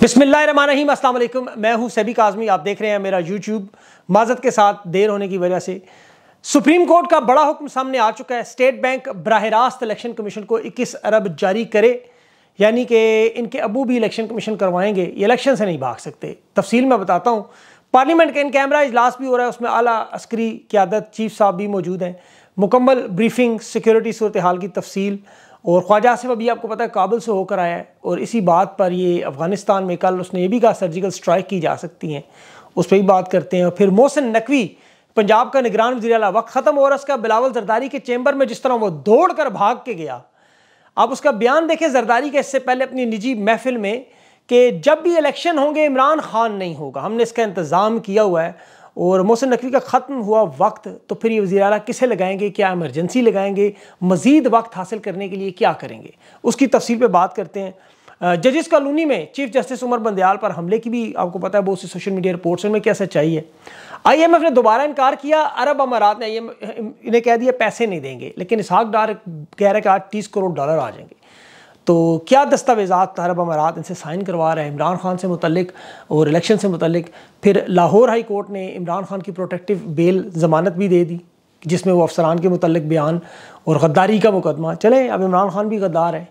अस्सलाम वालेकुम मैं हूँ सभी काजमी, आप देख रहे हैं मेरा यूट्यूब माजत के साथ देर होने की वजह से सुप्रीम कोर्ट का बड़ा हुक्म सामने आ चुका है। स्टेट बैंक बरह रास्त इलेक्शन कमीशन को 21 अरब जारी करे, यानी कि इनके अबू भी इलेक्शन कमीशन करवाएँगे। ये इलेक्शन से नहीं भाग सकते। तफसील मैं बताता हूँ, पार्लियामेंट का इन कैमरा इजलास भी हो रहा है। उसमें आला अस्करी क्यादत चीफ साहब भी मौजूद हैं। मुकम्मल ब्रीफिंग सिक्योरिटी सूरत हाल की तफसील और ख्वाजा आसिफ अभी आपको पता है काबुल से होकर आया है और इसी बात पर ये अफ़गानिस्तान में कल उसने ये भी कहा सर्जिकल स्ट्राइक की जा सकती हैं। उस पर भी बात करते हैं। और फिर मोहसिन नकवी, पंजाब का निगरान वजी अला वक्त ख़त्म हो रहा उसका बिलावल जरदारी के चैम्बर में जिस तरह वो दौड़ कर भाग के गया। आप उसका बयान देखें, जरदारी के इससे पहले अपनी निजी महफिल में कि जब भी इलेक्शन होंगे, इमरान खान नहीं होगा। हमने इसका इंतज़ाम किया हुआ है। और मोहसिन नकवी का ख़त्म हुआ वक्त तो फिर ये वजी अला किसे लगाएँगे, क्या एमरजेंसी लगाएँगे, मज़ीद वक्त हासिल करने के लिए क्या करेंगे? उसकी तफसील पर बात करते हैं। जजिस कॉलोनी में चीफ जस्टिस उमर बंदयाल पर हमले की भी आपको पता है बहुत सी सोशल मीडिया रिपोर्ट्स में क्या सच्चाई है। आईएमएफ ने दोबारा इनकार किया, अरब अमारात ने आई इन्हें कह दिया पैसे नहीं देंगे, लेकिन इसहाक डार कह रहे कि आज तीस करोड़ डॉलर आ जाएँगे। तो क्या दस्तावेज़ात अरब अमारात इनसे साइन करवा रहे हैं? इमरान खान से मुतलिक और इलेक्शन से मुतलिक फिर लाहौर हाई कोर्ट ने इमरान खान की प्रोटेक्टिव बेल ज़मानत भी दे दी, जिसमें वो अफसरान के मुतलिक बयान और गद्दारी का मुकदमा। चले, अब इमरान खान भी गद्दार है।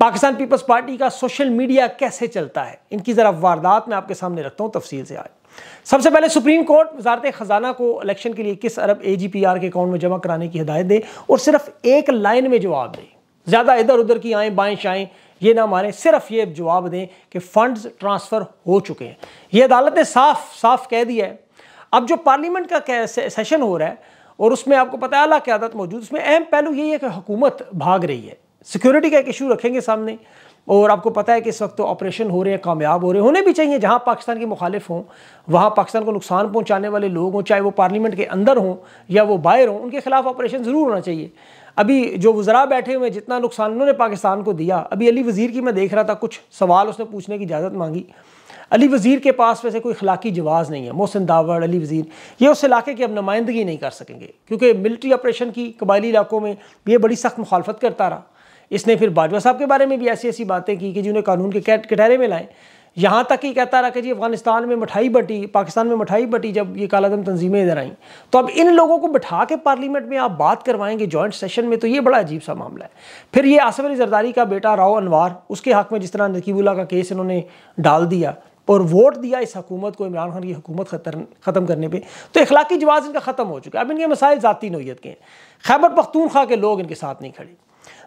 पाकिस्तान पीपल्स पार्टी का सोशल मीडिया कैसे चलता है? इनकी ज़रा वारदात मैं आपके सामने रखता हूँ तफसील से आज। सबसे पहले सुप्रीम कोर्ट वजारत ख़जाना को इलेक्शन के लिए किस अरब ए जी पी आर के अकाउंट में जमा कराने की हिदायत दे और सिर्फ़ एक लाइन में जवाब दे। ज़्यादा इधर उधर की आएँ, बाएँ शाएँ, ये ना मारें, सिर्फ़ ये जवाब दें कि फ़ंड्स ट्रांसफ़र हो चुके हैं। ये अदालत ने साफ़ साफ़ कह दिया है। अब जो पार्लियामेंट का सेशन हो रहा है, और उसमें आपको पता है अला क्यादत मौजूद, उसमें अहम पहलू यही है कि हुकूमत भाग रही है। सिक्योरिटी का एक इशू रखेंगे सामने, और आपको पता है कि इस वक्त तो ऑपरेशन हो रहे हैं, कामयाब हो रहे हैं। होने भी चाहिए, जहाँ पाकिस्तान के मुखालिफ हों, वहाँ पाकिस्तान को नुकसान पहुँचाने वाले लोग हों, चाहे वो पार्लियामेंट के अंदर हों या वो बाहर हों, उनके खिलाफ ऑपरेशन ज़रूर होना चाहिए। अभी जो वज़रा बैठे हुए जितना नुकसान उन्होंने पाकिस्तान को दिया, अभी अली वज़ीर की मैं देख रहा था, कुछ सवाल उसने पूछने की इजाज़त मांगी। अली वज़ीर के पास वैसे कोई खिलाकी जवाज़ नहीं है, मोहसिन दावड़, अली वज़ीर, ये उस इलाके की अब नुमाइंदगी नहीं कर सकेंगे, क्योंकि मिलिट्री ऑपरेशन की कबायली इलाकों में ये बड़ी सख्त मुखालफत करता रहा। इसने फिर बाजवा साहब के बारे में भी ऐसी ऐसी बातें की कि जिन्हें कानून के, कटहरे में लाएँ। यहाँ तक ही कहता रहा कि जी, अफ़गानिस्तान में मिठाई बटी, पाकिस्तान में मिठाई बटी जब ये कालादम तंजीमें इधर आई। तो अब इन लोगों को बिठा के पार्लियामेंट में आप बात करवाएँगे, जॉइंट सेशन में तो ये बड़ा अजीब सा मामला है। फिर ये आसफ अली जरदारी का बेटा राव अनवार, उसके हक में जिस तरह नकीबुल्ला का केस इन्होंने डाल दिया और वोट दिया इस हकूमत को, इमरान खान की हुकूमत ख़त्म करने पे तो इखलाकी जवाब इनका ख़त्म हो चुका है। अब इनके मसाइल ज़ाती नोयत के हैं। खैबर पख्तूनख्वा के लोग इनके साथ नहीं खड़े।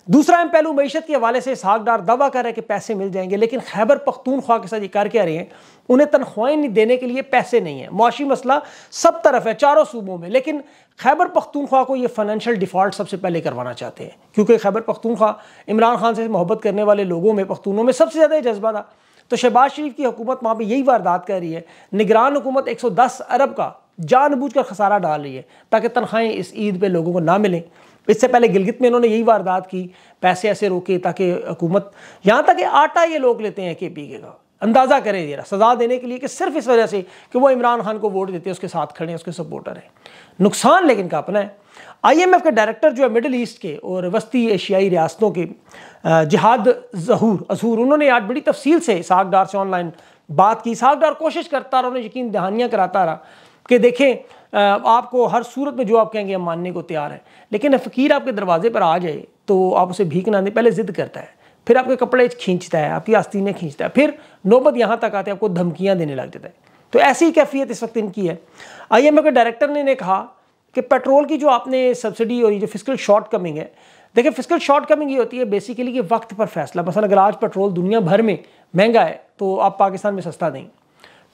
दूसरा अहम पहलू मीशत के हवाले से सागडार दावा कर रहे हैं कि पैसे मिल जाएँगे, लेकिन खैबर पख्तूनख्वा के साथ ये कर क्या रहे हैं, उन्हें तनख्वाहें नहीं देने के लिए पैसे नहीं है। मुआशी मसला सब तरफ़ है, चारों सूबों में, लेकिन खैबर पख्तूनख्वा को ये फाइनेंशियल डिफ़ॉल्ट सबसे पहले करवाना चाहते हैं, क्योंकि खैबर पख्तूनख्वा इमरान खान से मोहब्बत करने वाले लोगों में, पख्तूनों में सबसे ज़्यादा जज्बा था। तो शहबाज शरीफ की हुकूमत वहाँ पर यही वारदात कर रही है, निगरान हुकूमत एक सौ दस अरब का जानबूझ कर खसारा डाल रही है, ताकि तनख्वाहें इस ईद पर लोगों को ना मिलें। इससे पहले गिलगित में इन्होंने यही वारदात की, पैसे ऐसे रोके ताकि हुकूमत, यहाँ तक आटा ये लोग लेते हैं के पी के का अंदाज़ा करें जरा, सज़ा देने के लिए कि सिर्फ़ इस वजह से कि वो इमरान खान को वोट देते हैं, उसके साथ खड़े हैं, उसके सपोर्टर हैं। नुकसान लेकिन का अपना है। आईएमएफ के डायरेक्टर जो है मिडिल ईस्ट के और वस्ती एशियाई रियासतों के जिहाद जहूर, अजहूर, उन्होंने आज बड़ी तफसील से साग डार से ऑनलाइन बात की। साग डार कोशिश करता रहा, उन्हें यकीन दहानियाँ कराता रहा। कि देखें आपको हर सूरत में जो आप कहेंगे हम मानने को तैयार हैं। लेकिन फ़कीर आपके दरवाजे पर आ जाए तो आप उसे भीख ना दें पहले ज़िद करता है। फिर आपके कपड़े खींचता है आपकी आस्तीनें खींचता है। फिर नौबत यहाँ तक आते हैं आपको धमकियाँ देने लग जाता है। तो ऐसी कैफियत इस वक्त इनकी है। आई एम के डायरेक्टर ने, ने कहा कि पेट्रोल की जो आपने सब्सिडी और ये जो फ़िज़िकल शॉर्ट कमिंग है देखिए फ़िज़िकल शॉर्ट कमिंग ये होती है बेसिकली कि वक्त पर फैसला। मसला अगर आज पेट्रोल दुनिया भर में महँगा है तो आप पाकिस्तान में सस्ता दें।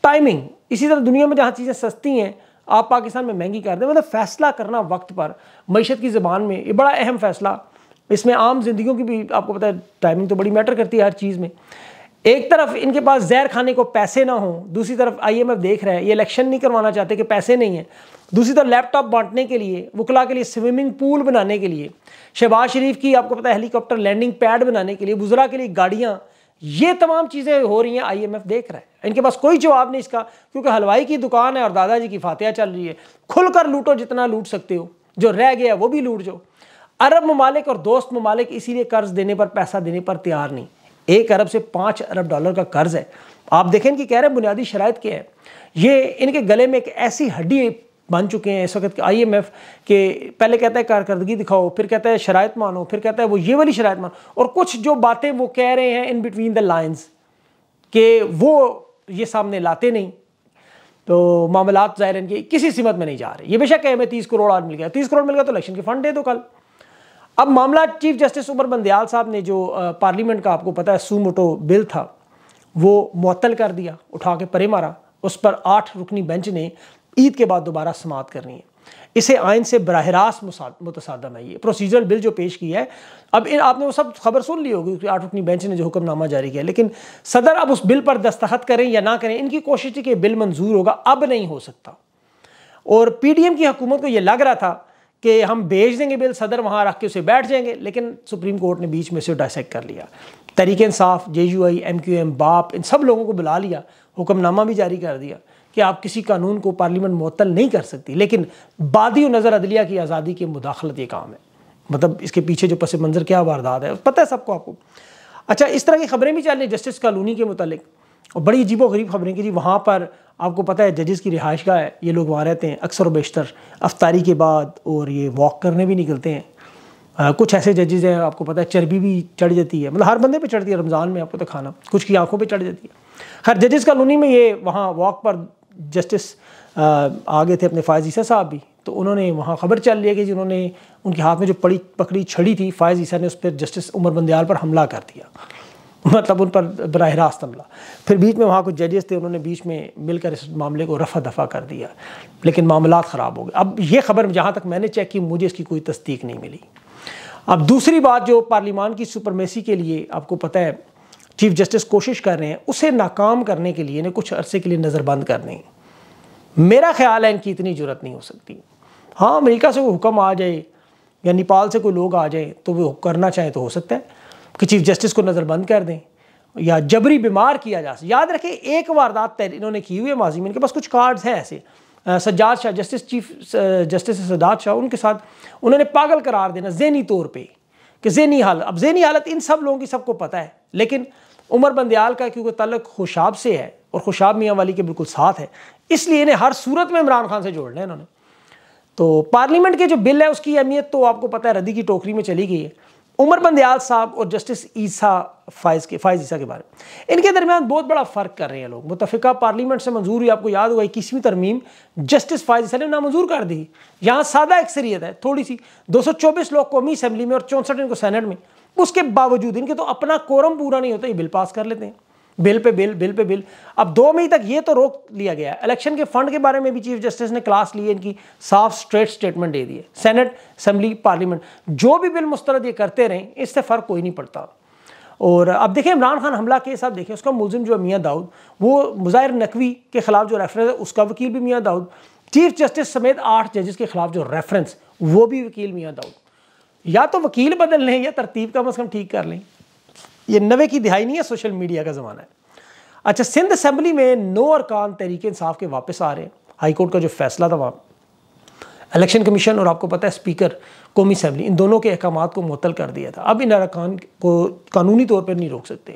टाइमिंग इसी तरह दुनिया में जहाँ चीज़ें सस्ती हैं, आप पाकिस्तान में महँगी कर दें। मतलब फ़ैसला करना वक्त पर, मीशत की ज़बान में, ये बड़ा अहम फ़ैसला। इसमें आम जिंदगियों की भी आपको पता है टाइमिंग तो बड़ी मैटर करती है हर चीज़ में। एक तरफ़ इनके पास जहर खाने को पैसे ना हो, दूसरी तरफ़ आईएमएफ देख रहा है, ये इलेक्शन नहीं करवाना चाहते कि पैसे नहीं हैं। दूसरी तरफ़ लैपटॉप बांटने के लिए, वकला के लिए स्विमिंग पूल बनाने के लिए, शहबाज शरीफ की आपको पता है हेलीकॉप्टर लैंडिंग पैड बनाने के लिए गुजरा के लिए गाड़ियाँ ये तमाम चीज़ें हो रही हैं आईएमएफ देख रहा है। इनके पास कोई जवाब नहीं इसका, क्योंकि हलवाई की दुकान है और दादाजी की फातिहा चल रही है। खुलकर लूटो जितना लूट सकते हो, जो रह गया वो भी लूट जाओ। अरब ममालिक और दोस्त ममालिक इसीलिए कर्ज देने पर, पैसा देने पर तैयार नहीं। एक अरब से पाँच अरब डॉलर का कर्ज है। आप देखें कि कह रहे हैं बुनियादी शराइ क्या है? ये इनके गले में एक ऐसी हड्डी बन चुके हैं इस वक्त आई एम एफ़ के। पहले कहता है कारकर्दगी दिखाओ, फिर कहता है शराइत मानो, फिर कहता है वो ये वाली शराइत मानो। और कुछ जो बातें वो कह रहे हैं इन बिटवीन द लाइन्स कि, वो ये सामने लाते नहीं। तो मामला ज़ाहिर इनके किसी सीमत में नहीं जा रहे। ये बेशक है, हमें तीस करोड़ आज मिल गया। तीस करोड़ मिल गया तो इलेक्शन के फंड दे दो कल। अब मामला चीफ जस्टिस उमर बंदयाल साहब ने जो पार्लियामेंट का आपको पता है सूमोटो बिल था, वो मुअत्तल कर दिया, उठा के परे मारा। उस पर आठ रुकनी बेंच ने ईद के बाद दोबारा समात करनी है। इसे आइन से बरह रास्त मुतसादम है ये। प्रोसीजरल बिल जो पेश किया है, अब इन, आपने वो सब खबर सुन ली होगी आठ रुकनी बेंच ने जो हुक्मनामा जारी किया। लेकिन सदर अब उस बिल पर दस्तखत करें या ना करें, इनकी कोशिश थी कि बिल मंजूर होगा, अब नहीं हो सकता। और पी डी एम की हुकूमत को यह लग रहा था कि हम भेज देंगे बिल सदर वहाँ रख के उसे बैठ जाएँगे, लेकिन सुप्रीम कोर्ट ने बीच में से डायसेक्ट कर लिया। तरीके J U I M Q M बाप, इन सब लोगों को बुला लिया, हुक्मनामा भी जारी कर दिया। कि आप किसी कानून को पार्लियामेंट मुअत्तल नहीं कर सकती। लेकिन बादी नज़र अदलिया की आज़ादी की मुदाखलत ये काम है। मतलब इसके पीछे जो पस मंज़र क्या वारदात है पता है सबको आपको? अच्छा इस तरह की खबरें भी चल रही जस्टिस कॉलोनी के मुतलिक। और बड़ी अजीब गरीब खबरें कि जी वहाँ पर आपको पता है जजेस की रिहाइश का है ये लोग वहाँ रहते हैं अक्सर व बेशतर। अफ्तारी के बाद और ये वॉक करने भी निकलते हैं। आ, कुछ ऐसे जजेज हैं आपको पता है चर्बी भी चढ़ जाती है। मतलब हर बंदे पे चढ़ती है रमज़ान में आपको तो खाना कुछ की आँखों पे चढ़ जाती है। हर जजेस कॉलोनी में ये वहाँ वॉक पर जस्टिस आ गए थे अपने फायज ईसा साहब भी तो उन्होंने वहाँ खबर चल है कि जिन्होंने उनके हाथ में जो पड़ी, पकड़ी छड़ी थी, फायज ईसा ने उस पर जस्टिस उमर बंदयाल पर हमला कर दिया। मतलब उन पर बरह रास्त हमला। फिर बीच में वहाँ कुछ जजेस थे, उन्होंने बीच में मिलकर इस मामले को रफा दफ़ा कर दिया। लेकिन मामला ख़राब हो गए। अब ये खबर जहाँ तक मैंने चेक की, मुझे इसकी कोई तस्दीक नहीं मिली। अब दूसरी बात जो पार्लिमान की सुपरमेसी के लिए आपको पता है चीफ जस्टिस कोशिश कर रहे हैं, उसे नाकाम करने के लिए इन्हें कुछ अरसे के लिए नज़रबंद कर दें मेरा ख्याल है इनकी इतनी ज़रूरत नहीं हो सकती। हाँ अमेरिका से कोई हुक्म आ जाए या नेपाल से कोई लोग आ जाए तो वो करना चाहें तो हो सकता है, कि चीफ जस्टिस को नज़रबंद कर दें, या जबरी बीमार किया जा सके। याद रखें, एक वारदात इन्होंने की हुई है माजी में, इनके पास कुछ कार्ड्स हैं ऐसे। Sajjad Shah, justice chief justice Sajjad Shah, उनके साथ उन्होंने पागल करार देना जहनी तौर पर कि जहनी हालत अब जहनी हालत इन सब लोगों की सबको पता है, लेकिन उमर बंदयाल का क्योंकि तलक खुशाब से है और खुशाब मियाँ वाली के बिल्कुल साथ है। इसलिए इन्हें हर सूरत में इमरान खान से जोड़ना है इन्होंने। तो पार्लियामेंट के जो बिल है, उसकी अहमियत तो आपको पता है, रद्दी की टोकरी में चली गई है। उमर बंदयाल साहब और जस्टिस ईसा फाइज के, फाइज ईसा के बारे में। इनके दरमियान बहुत बड़ा फ़र्क कर रहे हैं लोग। मुतफ़ा पार्लियामेंट से मंजूर हुई, आपको याद हुआ इक्कीसवीं तरमीम जस्टिस फाइज ईसा ने नामंजूर कर दी। यहाँ सादा अक्सरियत है, थोड़ी सी। 224 लोग कौमी असम्बली में और चौंसठ इनको सैनट में। उसके बावजूद इनके तो अपना कोरम पूरा नहीं होता, ये बिल पास कर लेते हैं। Bill pay bill bill pay bill. अब दो मई तक ये तो रोक लिया गया है। इलेक्शन के फंड के बारे में भी चीफ जस्टिस ने क्लास ली है इनकी। साफ़ स्ट्रेट स्टेटमेंट दे दी सेनेट असम्बली पार्लियामेंट जो भी बिल मुस्तरद ये करते रहें, इससे फ़र्क कोई नहीं पड़ता। और अब देखें, इमरान खान हमला केस, आप देखें, उसका मुलजिम जो है मियाँ दाऊद, वो मुजाहिर नकवी के खिलाफ जो रेफरेंस है, उसका वकील भी मियाँ दाऊद। चीफ जस्टिस समेत आठ जजेस के खिलाफ जो रेफरेंस वो भी वकील मियाँ दाऊद। या तो वकील बदल लें या तरतीब कम अज़ कम ठीक कर लें। ये नवे की दिहाई नहीं है, सोशल मीडिया का ज़माना है। अच्छा सिंध असम्बली में नो अरकान तरीके इंसाफ के वापस आ रहे हैं। हाई कोर्ट का जो फैसला था वहाँ, इलेक्शन कमीशन और आपको पता है, स्पीकर कौमी असम्बली इन दोनों के अहकाम को मुतल कर दिया था। अब इन अरकान को कानूनी तौर पर नहीं रोक सकते।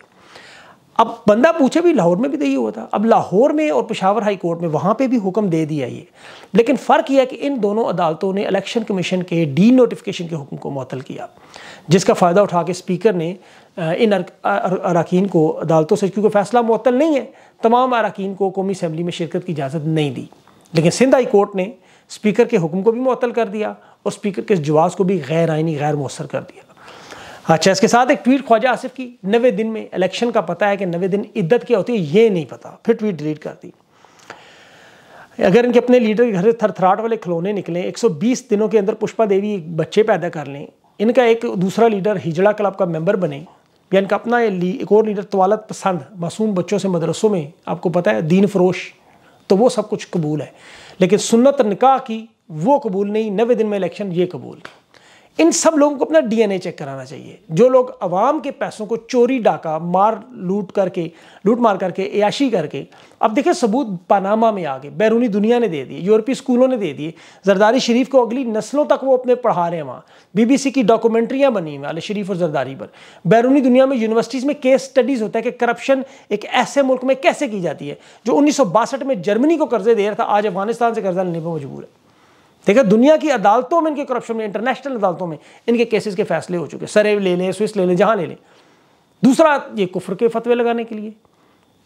अब बंदा पूछे भी लाहौर में भी तो यही हुआ था। अब लाहौर में और पेशावर हाई कोर्ट में वहाँ पे भी हुक्म दे दिया ये। लेकिन फ़र्क यह कि इन दोनों अदालतों ने इलेक्शन कमीशन के डी नोटिफिकेशन के हुक्म को मुतल किया, जिसका फ़ायदा उठा के स्पीकर ने इन अरकान को अदालतों से, क्योंकि फ़ैसला मुतल नहीं है, तमाम अरकान को कौमी असम्बली में शिरकत की इजाज़त नहीं दी। लेकिन सिंध हाई कोर्ट ने स्पीकर के हुक्म को भी मुतल कर दिया और स्पीकर के जवाब को भी गैर आइनी गैर मौसर कर दिया। अच्छा इसके साथ एक ट्वीट ख्वाजा आसिफ की, नवे दिन में इलेक्शन का पता है कि नवे दिन इद्दत क्या होती है, ये नहीं पता। फिर ट्वीट डिलीट कर दी। अगर इनके अपने लीडर के घर थरथराट वाले खिलौने निकले 120 दिनों के अंदर पुष्पा देवी एक बच्चे पैदा कर लें, इनका एक दूसरा लीडर हिजड़ा क्लब का मेंबर बने, या इनका अपना एक और लीडर तवालत पसंद, मासूम बच्चों से मदरसों में, आपको पता है, दीन फरोश तो वो सब कुछ कबूल है। लेकिन सुन्नत निकाह की वो कबूल नहीं, नवे दिन में इलेक्शन ये कबूल। इन सब लोगों को अपना डीएनए चेक कराना चाहिए। जो लोग अवाम के पैसों को चोरी, डाका, मार, लूट करके, लूट मार करके याशी करके, अब देखिए सबूत पनामा में आ गए, बैरूनी दुनिया ने दे दिए यूरोपीय स्कूलों ने दे दिए, जरदारी शरीफ को अगली नस्लों तक वो अपने पढ़ा रहे हैं वहाँ। बीबीसी की डॉक्यूमेंट्रियाँ बनी हुई अली शरीफ और जरदारी पर। बैरूनी दुनिया में यूनिवर्सिटीज़ में केस स्टडीज़ होता है कि करप्शन एक ऐसे मुल्क में कैसे की जाती है, जो उन्नीस सौ बासठ में जर्मनी को कर्जे दे रहा था, आज अफ़गानिस्तान से कर्जा लेने पर मजबूर है। देखिए दुनिया की अदालतों में इनके करप्शन में इंटरनेशनल अदालतों में इनके केसेस के फैसले हो चुके सरे ले लें, स्विस ले लें, जहाँ ले लें। दूसरा, ये कुफर के फतवे लगाने के लिए।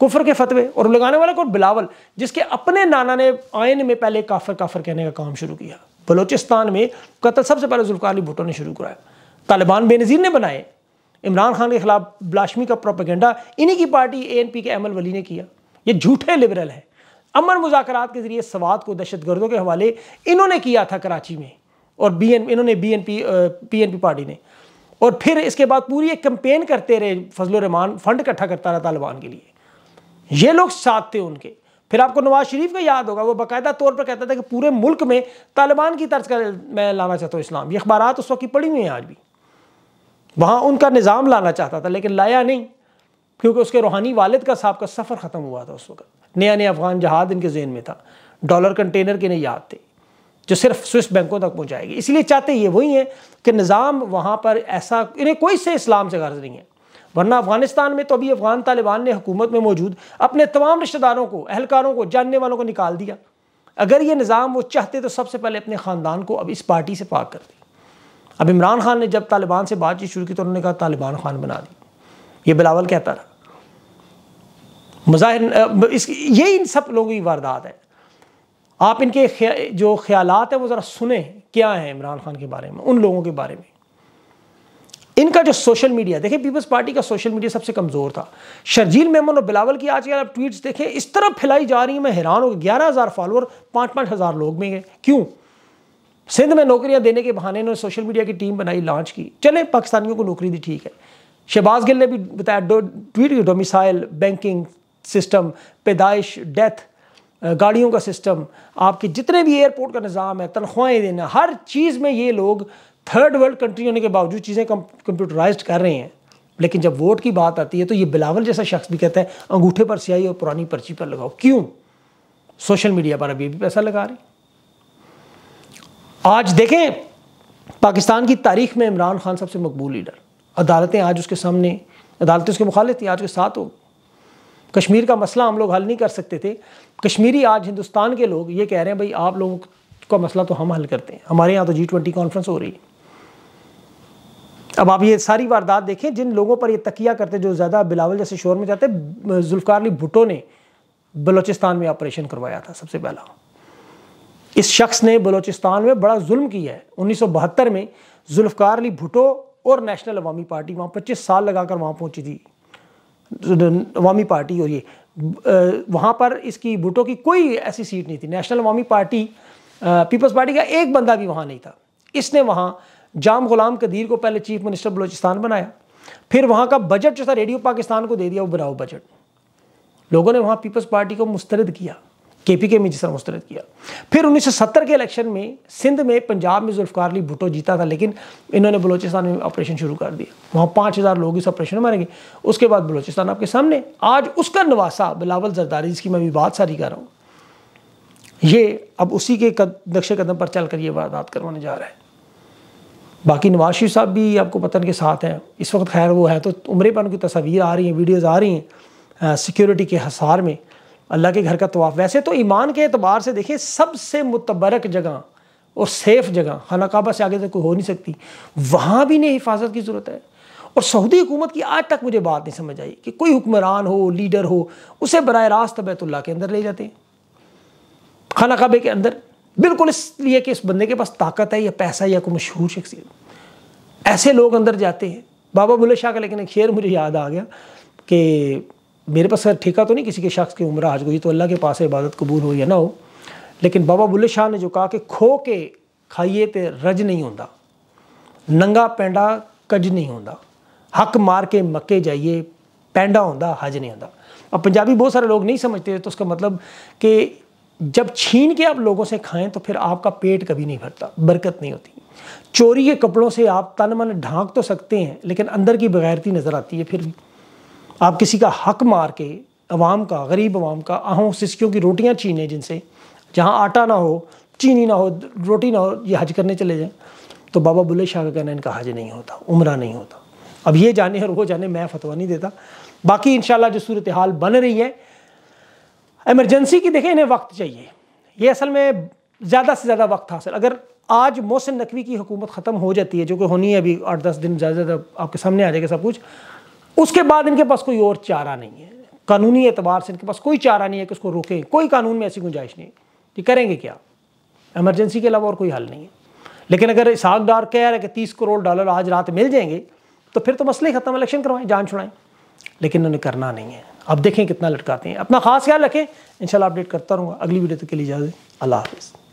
कुफर के फतवे और लगाने वाला कौन? बिलावल, जिसके अपने नाना ने आयन में पहले काफर काफर कहने का काम शुरू किया। बलोचिस्तान में कत्ल, सबसे पहले जुल्फ़ार अली भुट्टो ने शुरू कराया तालिबान बेनज़ीर ने बनाए। इमरान खान के खिलाफ ब्लाशमी का प्रोपेगेंडा इन्हीं की पार्टी ए एन पी के एम वली ने किया। ये झूठे लिबरल है। अमन मुजाकर के ज़रिए सवाद को दहशत गर्दों के हवाले इन्होंने किया था कराची में और बी एन इन्होंने B N P P N P party ने। और फिर इसके बाद पूरी एक कंपेन करते रहे फजल रहमान, फंड इकट्ठा करता रहा तालिबान के लिए। ये लोग साथ थे उनके। फिर आपको नवाज़ शरीफ का याद होगा, वो बाकायदा तौर पर कहता था कि पूरे मुल्क में तालिबान की तर्ज का मैं लाना चाहता हूँ इस्लाम। ये अखबार उस वक्त की पड़ी हुई हैं आज भी। वहाँ उनका निज़ाम लाना चाहता था, लेकिन लाया नहीं, क्योंकि उसके रूहानी वालद का साहब का सफ़र ख़त्म हुआ था उस वक्त। नया नया अफगान जहाज़ इनके जहन में था। डॉलर कंटेनर के नहीं थे, जो सिर्फ़ स्विस बैंकों तक पहुँचाएगी। इसलिए चाहते ये वही हैं कि निज़ाम वहाँ पर ऐसा, इन्हें कोई से इस्लाम से गर्ज नहीं है। वरना अफ़गानिस्तान में तो अभी अफगान तालिबान ने हुकूमत में मौजूद अपने तमाम रिश्तेदारों को, अहलकारों को, जानने वालों को निकाल दिया। अगर ये निज़ाम वो चाहते तो सबसे पहले अपने ख़ानदान को अब इस पार्टी से पाक कर दी। अब इमरान खान ने जब तालिबान से बातचीत शुरू की तो उन्होंने कहा, तालिबान खान बना दी। ये बिलावल कहता रहा। मज़ाहिर इस ये इन सब लोगों की वारदात है। आप इनके ख्या, जो ख्याल हैं वो ज़रा सुने क्या है इमरान खान के बारे में उन लोगों के बारे में। इनका जो सोशल मीडिया देखें पीपल्स पार्टी का सोशल मीडिया सबसे कमज़ोर था। शर्जील मेमन और बिलावल की आज आप ट्वीट्स देखें इस तरह फैलाई जा रही है मैं हैरान हो गया ग्यारह हज़ार फॉलोअर पाँच पाँच हज़ार लोग में गए क्यों? सिंध में नौकरियाँ देने के बहाने इन्होंने सोशल मीडिया की टीम बनाई लॉन्च की। चले पाकिस्तानियों को नौकरी दी ठीक है। शहबाज गिल ने भी बताया ट्वीट डोमिसाइल बैंकिंग सिस्टम, पैदाइश, डेथ गाड़ियों का सिस्टम, आपके जितने भी एयरपोर्ट का निज़ाम है, तनख्वाहें देना, हर चीज़ में ये लोग थर्ड वर्ल्ड कंट्री होने के बावजूद चीज़ें कंप्यूटराइज कर रहे हैं। लेकिन जब वोट की बात आती है तो ये बिलावल जैसा शख्स भी कहता है, अंगूठे पर सियाही और पुरानी पर्ची पर लगाओ। क्यों? सोशल मीडिया पर अभी भी पैसा लगा रहे आज देखें, पाकिस्तान की तारीख में इमरान खान सबसे मकबूल लीडर। अदालतें आज उसके सामने, अदालतें उसके मुखालिफ थी, आज के साथ हो। कश्मीर का मसला हम लोग हल नहीं कर सकते थे। कश्मीरी आज हिंदुस्तान के लोग ये कह रहे हैं, भाई, आप लोगों का मसला तो हम हल करते हैं। हमारे यहाँ तो जी ट्वेंटी कॉन्फ्रेंस हो रही है। अब आप ये सारी वारदात देखें, जिन लोगों पर ये तकिया करते जो ज़्यादा बिलावल जैसे शोर में जाते जुल्फ़ार अली भुट्टो ने बलोचिस्तान में ऑपरेशन करवाया था सबसे पहला। इस शख्स ने बलोचिस्तान में बड़ा जुल्म किया है। उन्नीस सौ बहत्तर में जुल्फ़ार अली भुट्टो और नेशनल अवामी पार्टी वहाँ पच्चीस साल लगाकर वहाँ पहुँची थी। अवामी पार्टी और ये वहाँ पर इसकी भुटो की कोई ऐसी सीट नहीं थी। National Awami Party Peoples Party का एक बंदा भी वहाँ नहीं था। इसने वहाँ जाम गुलाम कदीर को पहले चीफ मिनिस्टर बलोचिस्तान बनाया, फिर वहाँ का बजट जो था रेडियो पाकिस्तान को दे दिया, वो बनाओ बजट। लोगों ने वहाँ पीपल्स पार्टी को मुस्तरद किया। के पी के में जिस तरह मुस्तरद किया। फिर 1970 के इलेक्शन में सिंध में पंजाब में जुल्फ़ार अली भुट्टो जीता था, लेकिन इन्होंने बलोचिस्तान में ऑपरेशन शुरू कर दिया। वहाँ पाँच हज़ार लोग इस ऑपरेशन में मरेंगे उसके बाद बलोचिस्तान आपके सामने। आज उसका नवासा बिलावल जरदारी, जिसकी मैं भी बात सारी कर रहा हूँ। ये अब उसी के नक्शे कदम पर चल कर ये वारदात करवाने जा रहा है। बाकी नवाज़ शरीफ साहब भी आपको पता के साथ हैं। इस वक्त खैर वो है तो उम्र पर उनकी तस्वीर आ रही हैं, वीडियोज़ आ रही हैं सिक्योरिटी के हसार में। अल्लाह के घर का तवाफ़। वैसे तो ईमान के अतबार से देखिए, सबसे मुतबरक जगह और सेफ़ जगह, खाना काबा से आगे तो कोई हो नहीं सकती, वहाँ भी नहीं हिफाजत की ज़रूरत है। और सऊदी हुकूमत की आज तक मुझे बात नहीं समझ आई कि कोई हुक्मरान हो, लीडर हो, उसे बर रास्त बैतुल्ला के अंदर ले जाते हैं। खाना काबे के अंदर। बिल्कुल इसलिए कि इस बंदे के पास ताकत है या पैसा या कोई मशहूर शख्सियत। ऐसे लोग अंदर जाते हैं। बाबा बुल्ले शाह का लेकिन एक शेर मुझे याद आ गया कि मेरे पास ठेका तो नहीं किसी के शख्स की उम्र, आज गई तो अल्लाह के पास इबादत कबूल हो या ना हो, लेकिन बाबा बुल्ले शाह ने जो कहा कि खो के खाइए तो रज नहीं होता नंगा पेंडा कज नहीं होता हक मार के मक्के जाइए, पेंडा होता हज नहीं होता अब पंजाबी बहुत सारे लोग नहीं समझते तो उसका मतलब कि जब छीन के आप लोगों से खाएँ तो फिर आपका पेट कभी नहीं भरता, बरकत नहीं होती। चोरी के कपड़ों से आप तन मन ढांक तो सकते हैं, लेकिन अंदर की बगैरती नज़र आती है, फिर भी। आप किसी का हक मार के, अवाम का, गरीब अवाम का अहों सिस्कियों की रोटियाँ छीने जिनसे, जहाँ आटा ना हो, चीनी ना हो, रोटी ना हो, ये हज करने चले जाएँ तो बाबा बुल्ले शाह का कहना इनका हज नहीं होता, उम्र नहीं होता। अब ये जाने और वो जाने, मैं फतवा नहीं देता। बाकी इंशाल्लाह जो सूरत हाल बन रही है एमरजेंसी की देखें, इन्हें वक्त चाहिए। ये असल में ज़्यादा से ज़्यादा वक्त हासिल। अगर आज मोहसिन नकवी की हुकूमत ख़त्म हो जाती है, जो कि होनी है अभी आठ दस दिन, ज़्यादा ज़्यादा आपके सामने आ जाएगा सब कुछ उसके बाद इनके पास कोई और चारा नहीं है। कानूनी एतबार से इनके पास कोई चारा नहीं है कि उसको रोकें। कोई कानून में ऐसी गुंजाइश नहीं। कि करेंगे क्या? एमरजेंसी के अलावा और कोई हल नहीं है। लेकिन अगर इसहाक डार कह रहा है कि तीस करोड़ डॉलर आज रात मिल जाएँगे तो फिर तो मसले ख़त्म इलेक्शन करवाएँ, जान छुड़ाएँ। लेकिन उन्हें करना नहीं है। अब देखें कितना लटकाते हैं। अपना खास ख्याल रखें। इंशाल्लाह अपडेट करता रहूँगा। अगली वीडियो तक के लिए इजाज़त। अल्लाह हाफिज़।